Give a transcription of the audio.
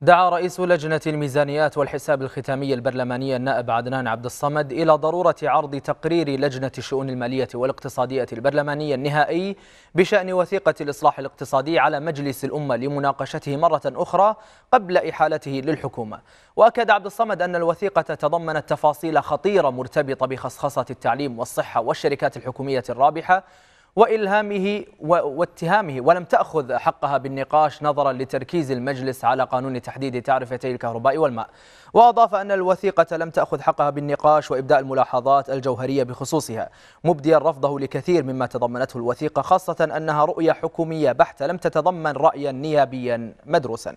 دعا رئيس لجنة الميزانيات والحساب الختامي البرلماني النائب عدنان عبد الصمد إلى ضرورة عرض تقرير لجنة الشؤون المالية والاقتصادية البرلمانية النهائي بشأن وثيقة الإصلاح الاقتصادي على مجلس الأمة لمناقشته مرة أخرى قبل إحالته للحكومة. وأكد عبد الصمد أن الوثيقة تضمنت تفاصيل خطيرة مرتبطة بخصخصة التعليم والصحة والشركات الحكومية الرابحة وإلهامه واتهامه. ولم تأخذ حقها بالنقاش نظرا لتركيز المجلس على قانون تحديد تعرفتي الكهرباء والماء. وأضاف أن الوثيقة لم تأخذ حقها بالنقاش وإبداء الملاحظات الجوهرية بخصوصها. مبديا رفضه لكثير مما تضمنته الوثيقة خاصة أنها رؤية حكومية بحتة لم تتضمن رأيا نيابيا مدروسا.